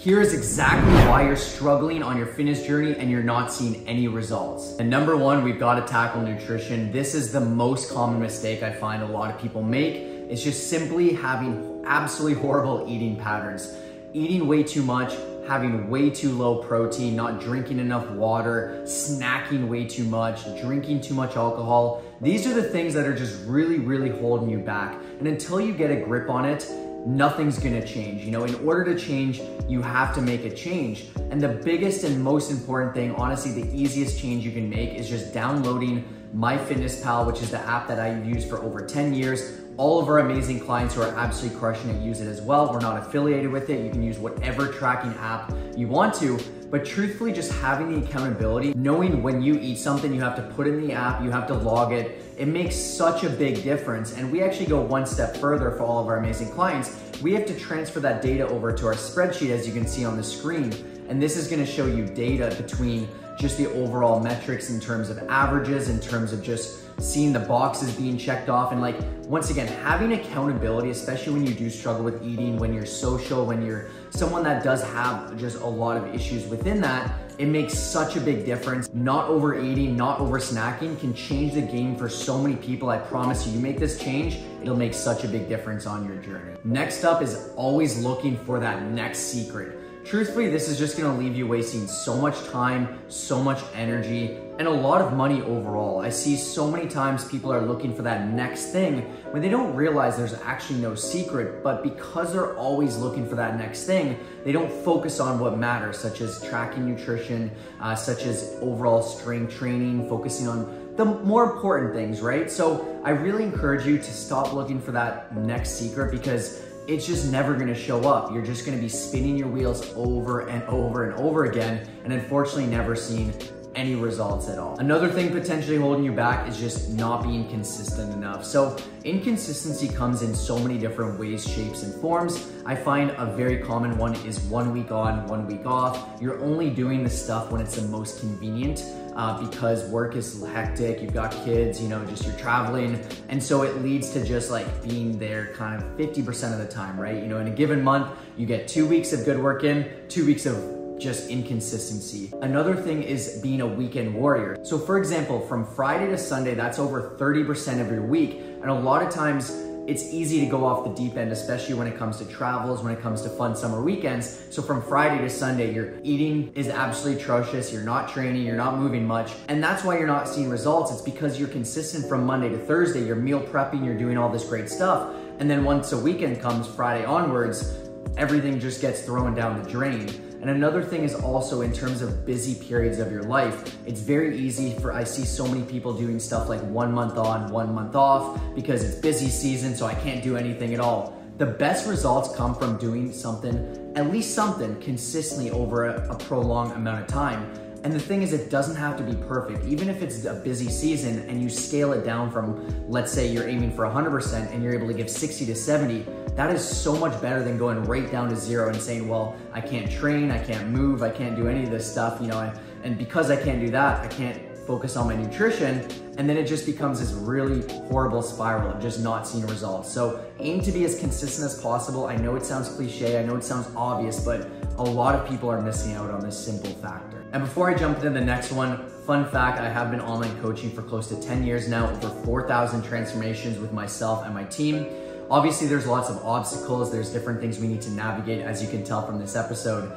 Here is exactly why you're struggling on your fitness journey and you're not seeing any results. And number one, we've got to tackle nutrition. This is the most common mistake I find a lot of people make. It's just simply having absolutely horrible eating patterns. Eating way too much, having way too low protein, not drinking enough water, snacking way too much, drinking too much alcohol. These are the things that are just really, really holding you back. And until you get a grip on it, nothing's gonna change. You know, in order to change, you have to make a change. And the biggest and most important thing, honestly, the easiest change you can make is just downloading MyFitnessPal, which is the app that I've used for over 10 years. All of our amazing clients who are absolutely crushing it use it as well. We're not affiliated with it. You can use whatever tracking app you want to, but truthfully, just having the accountability, knowing when you eat something, you have to put in the app, you have to log it, it makes such a big difference. And we actually go one step further for all of our amazing clients. We have to transfer that data over to our spreadsheet as you can see on the screen. And this is gonna show you data between just the overall metrics in terms of averages, in terms of just seeing the boxes being checked off. And like, once again, having accountability, especially when you do struggle with eating, when you're social, when you're someone that does have just a lot of issues within that, it makes such a big difference. Not overeating, not over snacking can change the game for so many people. I promise you, you make this change, it'll make such a big difference on your journey. Next up is always looking for that next secret. Truthfully, this is just gonna leave you wasting so much time, so much energy, and a lot of money overall. I see so many times people are looking for that next thing when they don't realize there's actually no secret, but because they're always looking for that next thing, they don't focus on what matters, such as tracking nutrition, uh, such as overall strength training, focusing on the more important things, right? So I really encourage you to stop looking for that next secret because it's just never gonna show up. You're just gonna be spinning your wheels over and over and over again, and unfortunately never seeing any results at all. Another thing potentially holding you back is just not being consistent enough. So inconsistency comes in so many different ways, shapes, and forms. I find a very common one is one week on, one week off. You're only doing the stuff when it's the most convenient uh, because work is hectic, you've got kids, you know, just you're traveling. And so it leads to just like being there kind of 50% of the time, right? You know, in a given month, you get two weeks of good work in, two weeks of just inconsistency. Another thing is being a weekend warrior. So for example, from Friday to Sunday, that's over 30% of your week. And a lot of times it's easy to go off the deep end, especially when it comes to travels, when it comes to fun summer weekends. So from Friday to Sunday, your eating is absolutely atrocious. You're not training, you're not moving much. And that's why you're not seeing results. It's because you're consistent from Monday to Thursday. You're meal prepping, you're doing all this great stuff. And then once a weekend comes, Friday onwards, everything just gets thrown down the drain. And another thing is also in terms of busy periods of your life, it's very easy for, I see so many people doing stuff like one month on, one month off because it's busy season, so I can't do anything at all. The best results come from doing something, at least something, consistently over a, a prolonged amount of time. And the thing is, it doesn't have to be perfect. Even if it's a busy season and you scale it down from, let's say you're aiming for 100% and you're able to give 60 to 70, that is so much better than going right down to zero and saying, well, I can't train, I can't move, I can't do any of this stuff, you know, and because I can't do that, I can't focus on my nutrition, and then it just becomes this really horrible spiral of just not seeing results. So aim to be as consistent as possible. I know it sounds cliche, I know it sounds obvious, but a lot of people are missing out on this simple factor. And before I jump into the next one, fun fact, I have been online coaching for close to 10 years now, over 4,000 transformations with myself and my team. Obviously, there's lots of obstacles, there's different things we need to navigate, as you can tell from this episode.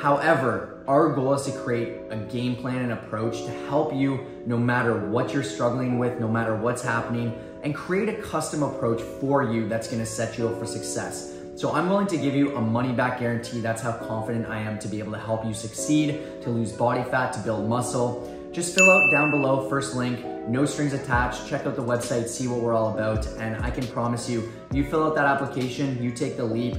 However, our goal is to create a game plan and approach to help you no matter what you're struggling with, no matter what's happening, and create a custom approach for you that's gonna set you up for success. So I'm willing to give you a money back guarantee. That's how confident I am to be able to help you succeed, to lose body fat, to build muscle. Just fill out down below, first link, no strings attached. Check out the website, see what we're all about. And I can promise you, you fill out that application, you take the leap,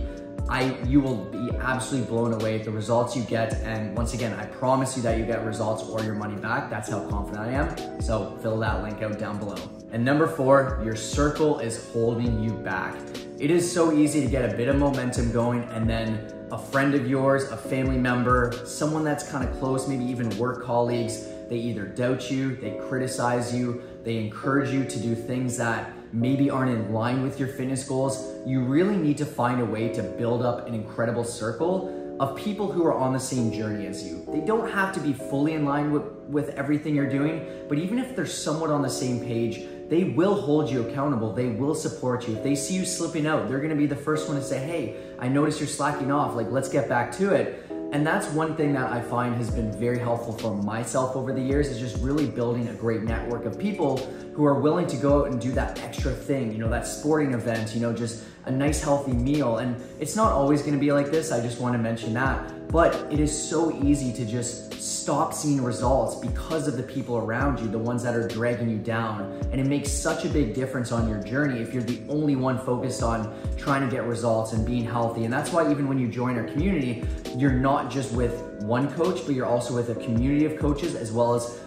I, you will be absolutely blown away at the results you get. And once again, I promise you that you get results or your money back. That's how confident I am. So fill that link out down below. And number four, your circle is holding you back. It is so easy to get a bit of momentum going and then a friend of yours, a family member, someone that's kind of close, maybe even work colleagues, they either doubt you, they criticize you, they encourage you to do things that maybe aren't in line with your fitness goals. You really need to find a way to build up an incredible circle of people who are on the same journey as you. They don't have to be fully in line with, with everything you're doing, but even if they're somewhat on the same page, they will hold you accountable. They will support you. If they see you slipping out, they're gonna be the first one to say, hey, I notice you're slacking off, like let's get back to it. And that's one thing that I find has been very helpful for myself over the years is just really building a great network of people who are willing to go out and do that extra thing, you know, that sporting event, you know, just a nice healthy meal. And it's not always gonna be like this, I just wanna mention that. But it is so easy to just stop seeing results because of the people around you, the ones that are dragging you down. And it makes such a big difference on your journey if you're the only one focused on trying to get results and being healthy. And that's why even when you join our community, you're not just with one coach, but you're also with a community of coaches as well as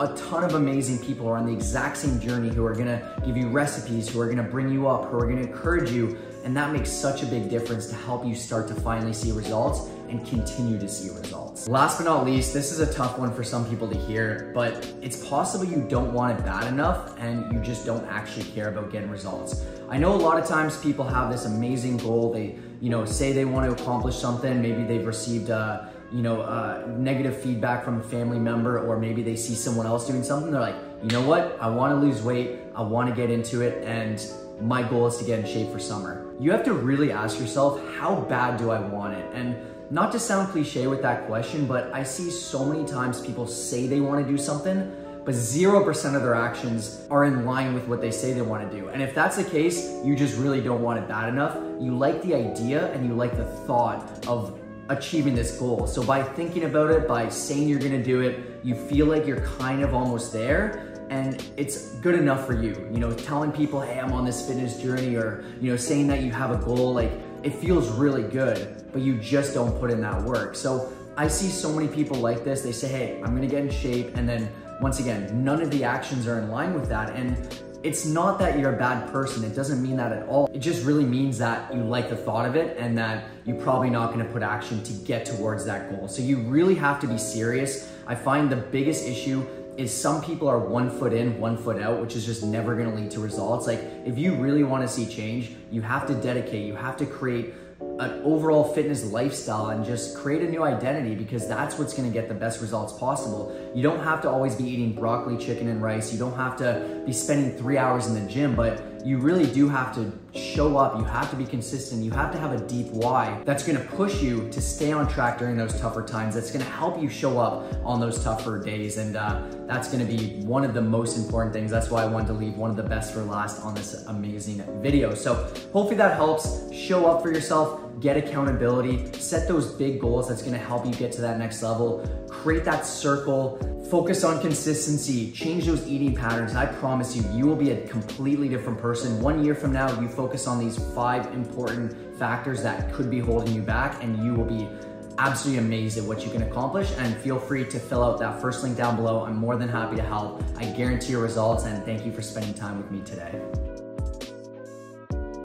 a ton of amazing people are on the exact same journey who are gonna give you recipes, who are gonna bring you up, who are gonna encourage you. And that makes such a big difference to help you start to finally see results and continue to see results. Last but not least, this is a tough one for some people to hear, but it's possible you don't want it bad enough and you just don't actually care about getting results. I know a lot of times people have this amazing goal. They, you know, say they want to accomplish something. Maybe they've received a, you know, uh, negative feedback from a family member, or maybe they see someone else doing something. They're like, you know what? I want to lose weight. I want to get into it. And my goal is to get in shape for summer. You have to really ask yourself, how bad do I want it? And not to sound cliche with that question, but I see so many times people say they want to do something, but 0% of their actions are in line with what they say they want to do. And if that's the case, you just really don't want it bad enough. You like the idea and you like the thought of achieving this goal. So by thinking about it, by saying you're gonna do it, you feel like you're kind of almost there and it's good enough for you. You know, telling people, hey, I'm on this fitness journey or, you know, saying that you have a goal, like it feels really good, but you just don't put in that work. So I see so many people like this. They say, hey, I'm gonna get in shape. And then once again, none of the actions are in line with that. And it's not that you're a bad person. It doesn't mean that at all. It just really means that you like the thought of it and that you're probably not gonna put action to get towards that goal. So you really have to be serious. I find the biggest issue is some people are one foot in, one foot out, which is just never gonna lead to results. Like if you really wanna see change, you have to dedicate, you have to create an overall fitness lifestyle and just create a new identity because that's what's gonna get the best results possible. You don't have to always be eating broccoli, chicken, and rice. You don't have to be spending three hours in the gym, but you really do have to show up. You have to be consistent. You have to have a deep why that's gonna push you to stay on track during those tougher times. That's gonna help you show up on those tougher days. And uh, that's gonna be one of the most important things. That's why I wanted to leave one of the best for last on this amazing video. So hopefully that helps. Show up for yourself, get accountability, set those big goals that's gonna help you get to that next level, create that circle, focus on consistency, change those eating patterns. I promise you, you will be a completely different person. One year from now, you focus on these five important factors that could be holding you back, and you will be absolutely amazed at what you can accomplish. And feel free to fill out that first link down below. I'm more than happy to help. I guarantee your results, and thank you for spending time with me today.